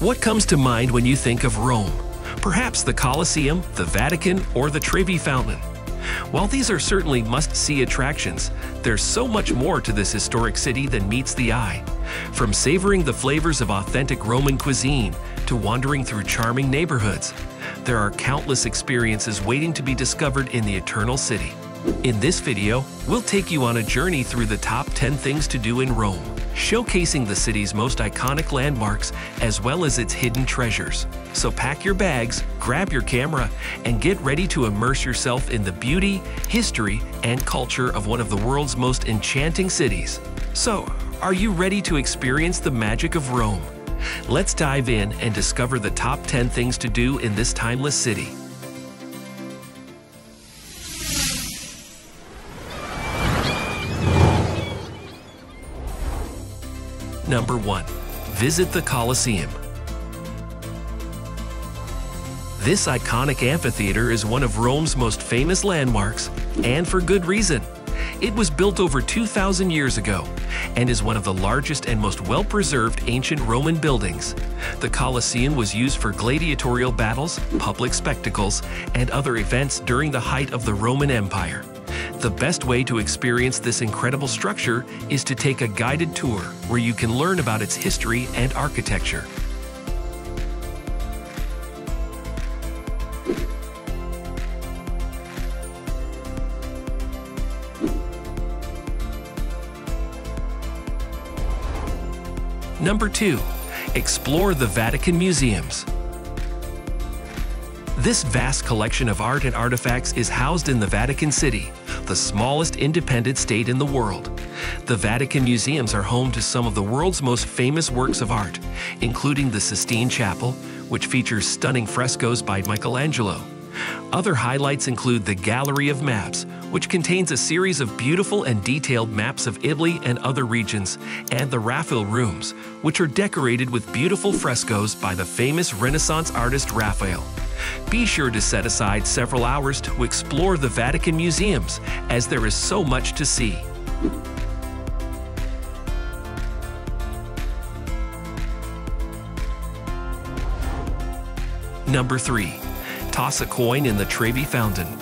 What comes to mind when you think of Rome? Perhaps the Colosseum, the Vatican, or the Trevi Fountain. While these are certainly must-see attractions, there's so much more to this historic city than meets the eye. From savoring the flavors of authentic Roman cuisine to wandering through charming neighborhoods, there are countless experiences waiting to be discovered in the Eternal City. In this video, we'll take you on a journey through the top 10 things to do in Rome, showcasing the city's most iconic landmarks as well as its hidden treasures. So pack your bags, grab your camera, and get ready to immerse yourself in the beauty, history, and culture of one of the world's most enchanting cities. So, are you ready to experience the magic of Rome? Let's dive in and discover the top 10 things to do in this timeless city. Number 1. Visit the Colosseum. This iconic amphitheater is one of Rome's most famous landmarks, and for good reason. It was built over 2,000 years ago and is one of the largest and most well-preserved ancient Roman buildings. The Colosseum was used for gladiatorial battles, public spectacles, and other events during the height of the Roman Empire. The best way to experience this incredible structure is to take a guided tour where you can learn about its history and architecture. Number 2. Explore the Vatican Museums. This vast collection of art and artifacts is housed in the Vatican City, the smallest independent state in the world. The Vatican Museums are home to some of the world's most famous works of art, including the Sistine Chapel, which features stunning frescoes by Michelangelo. Other highlights include the Gallery of Maps, which contains a series of beautiful and detailed maps of Italy and other regions, and the Raphael Rooms, which are decorated with beautiful frescoes by the famous Renaissance artist Raphael. Be sure to set aside several hours to explore the Vatican museums, as there is so much to see. Number 3. Toss a coin in the Trevi Fountain.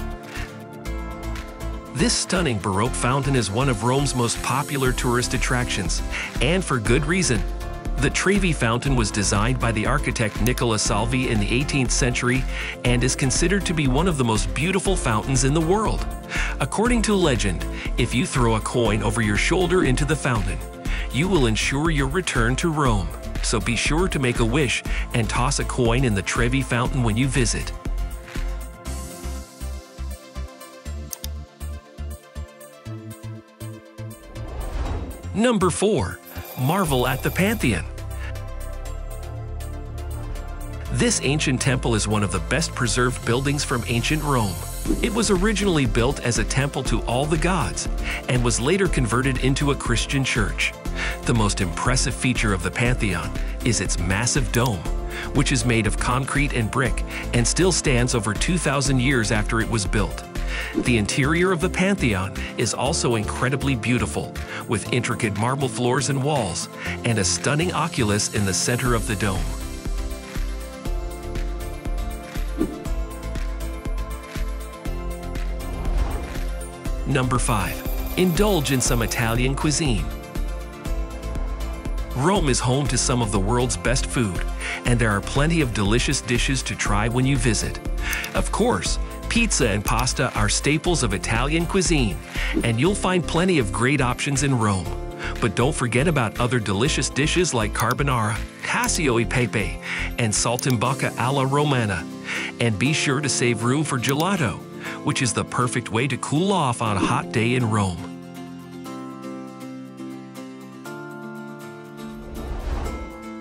This stunning Baroque fountain is one of Rome's most popular tourist attractions, and for good reason. The Trevi Fountain was designed by the architect Nicola Salvi in the 18th century and is considered to be one of the most beautiful fountains in the world. According to legend, if you throw a coin over your shoulder into the fountain, you will ensure your return to Rome. So be sure to make a wish and toss a coin in the Trevi Fountain when you visit. Number 4. Marvel at the Pantheon. This ancient temple is one of the best preserved buildings from ancient Rome. It was originally built as a temple to all the gods and was later converted into a Christian church. The most impressive feature of the Pantheon is its massive dome, which is made of concrete and brick and still stands over 2,000 years after it was built. The interior of the Pantheon is also incredibly beautiful, with intricate marble floors and walls, and a stunning oculus in the center of the dome. Number 5. Indulge in some Italian cuisine. Rome is home to some of the world's best food, and there are plenty of delicious dishes to try when you visit. Of course, Pizza and pasta are staples of Italian cuisine, and you'll find plenty of great options in Rome. But don't forget about other delicious dishes like carbonara, cacio e pepe, and saltimbocca alla romana. And be sure to save room for gelato, which is the perfect way to cool off on a hot day in Rome.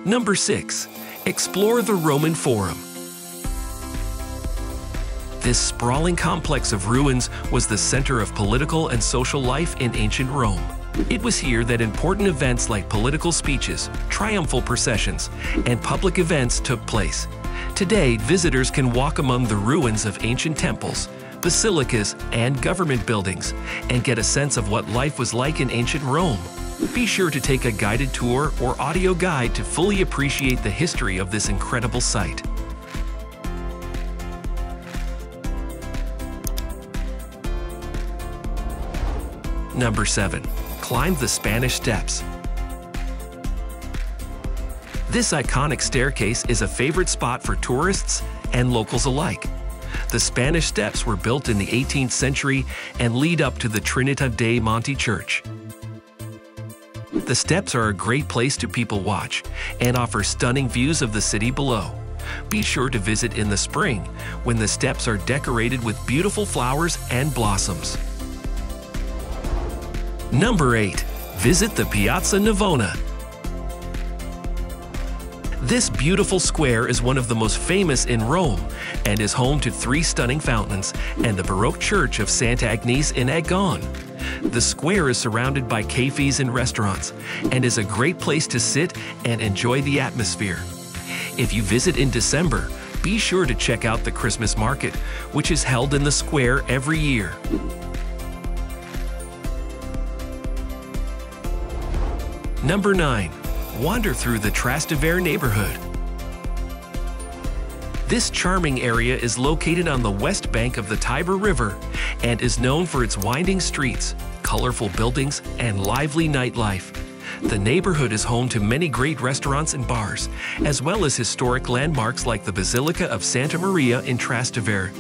Number 6. Explore the Roman Forum. This sprawling complex of ruins was the center of political and social life in ancient Rome. It was here that important events like political speeches, triumphal processions, and public events took place. Today, visitors can walk among the ruins of ancient temples, basilicas, and government buildings and get a sense of what life was like in ancient Rome. Be sure to take a guided tour or audio guide to fully appreciate the history of this incredible site. Number 7. Climb the Spanish Steps. This iconic staircase is a favorite spot for tourists and locals alike. The Spanish Steps were built in the 18th century and lead up to the Trinita dei Monti Church. The steps are a great place to people watch and offer stunning views of the city below. Be sure to visit in the spring when the steps are decorated with beautiful flowers and blossoms. Number 8. Visit the Piazza Navona. This beautiful square is one of the most famous in Rome and is home to three stunning fountains and the Baroque church of Santa Agnes in Agon. The square is surrounded by cafes and restaurants and is a great place to sit and enjoy the atmosphere. If you visit in December, be sure to check out the Christmas market, which is held in the square every year. Number 9. Wander through the Trastevere neighborhood. This charming area is located on the west bank of the Tiber River and is known for its winding streets, colorful buildings, and lively nightlife. The neighborhood is home to many great restaurants and bars, as well as historic landmarks like the Basilica of Santa Maria in Trastevere.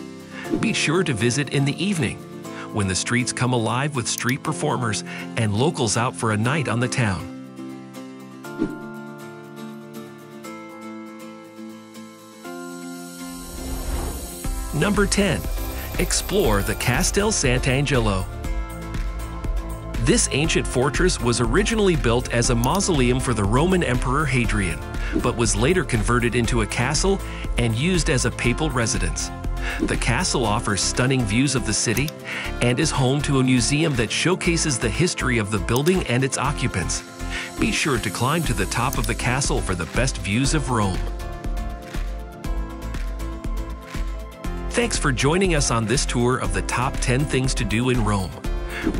Be sure to visit in the evening, when the streets come alive with street performers and locals out for a night on the town. Number 10. Explore the Castel Sant'Angelo. This ancient fortress was originally built as a mausoleum for the Roman Emperor Hadrian, but was later converted into a castle and used as a papal residence. The castle offers stunning views of the city and is home to a museum that showcases the history of the building and its occupants. Be sure to climb to the top of the castle for the best views of Rome. Thanks for joining us on this tour of the top 10 things to do in Rome.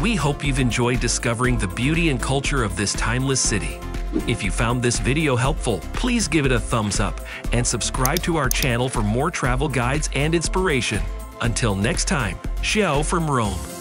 We hope you've enjoyed discovering the beauty and culture of this timeless city. If you found this video helpful, please give it a thumbs up and subscribe to our channel for more travel guides and inspiration. Until next time, Ciao from Rome.